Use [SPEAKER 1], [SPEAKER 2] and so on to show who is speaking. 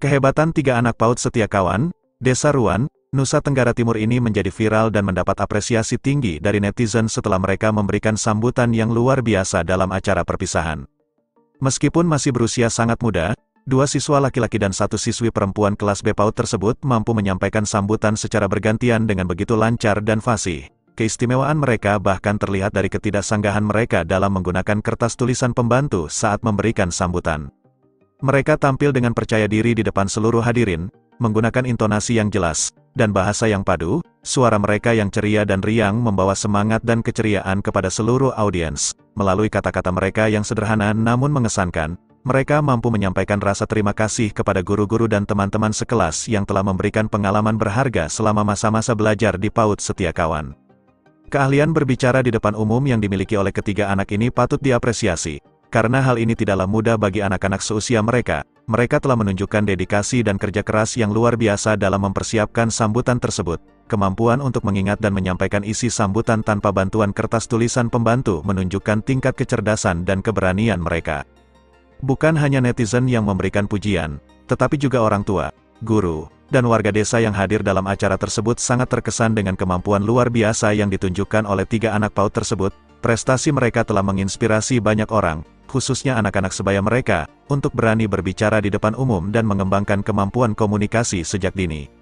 [SPEAKER 1] Kehebatan tiga anak PAUD setia kawan, Desa Ruan, Nusa Tenggara Timur ini menjadi viral dan mendapat apresiasi tinggi dari netizen setelah mereka memberikan sambutan yang luar biasa dalam acara perpisahan. Meskipun masih berusia sangat muda, dua siswa laki-laki dan satu siswi perempuan kelas B PAUD tersebut mampu menyampaikan sambutan secara bergantian dengan begitu lancar dan fasih. Keistimewaan mereka bahkan terlihat dari ketidaksanggahan mereka dalam menggunakan kertas tulisan pembantu saat memberikan sambutan. Mereka tampil dengan percaya diri di depan seluruh hadirin, menggunakan intonasi yang jelas, dan bahasa yang padu, suara mereka yang ceria dan riang membawa semangat dan keceriaan kepada seluruh audiens. Melalui kata-kata mereka yang sederhana namun mengesankan, mereka mampu menyampaikan rasa terima kasih kepada guru-guru dan teman-teman sekelas yang telah memberikan pengalaman berharga selama masa-masa belajar di PAUD Setia Kawan. Keahlian berbicara di depan umum yang dimiliki oleh ketiga anak ini patut diapresiasi, karena hal ini tidaklah mudah bagi anak-anak seusia mereka, mereka telah menunjukkan dedikasi dan kerja keras yang luar biasa dalam mempersiapkan sambutan tersebut. Kemampuan untuk mengingat dan menyampaikan isi sambutan tanpa bantuan kertas tulisan pembantu menunjukkan tingkat kecerdasan dan keberanian mereka. Bukan hanya netizen yang memberikan pujian, tetapi juga orang tua, guru, dan warga desa yang hadir dalam acara tersebut sangat terkesan dengan kemampuan luar biasa yang ditunjukkan oleh tiga anak PAUD tersebut. Prestasi mereka telah menginspirasi banyak orang, khususnya anak-anak sebaya mereka, untuk berani berbicara di depan umum dan mengembangkan kemampuan komunikasi sejak dini.